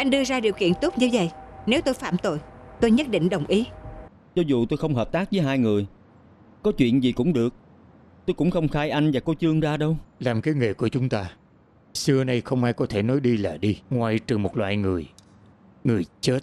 Anh đưa ra điều kiện tốt như vậy. Nếu tôi phạm tội Tôi nhất định đồng ý. Cho dù tôi không hợp tác với hai người Có chuyện gì cũng được. Tôi cũng không khai anh và cô Trương ra đâu. Làm cái nghề của chúng ta Xưa nay không ai có thể nói đi là đi Ngoài trừ một loại người Người chết.